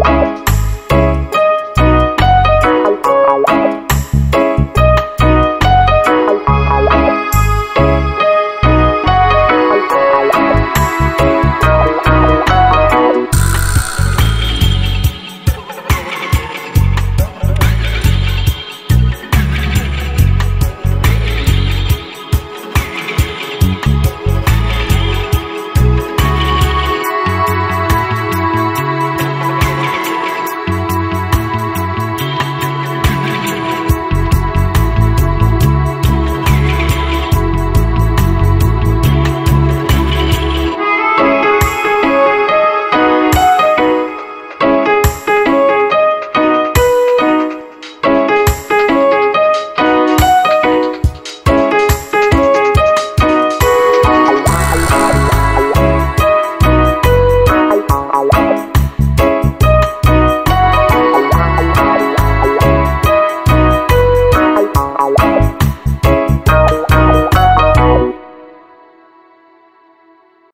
Bye.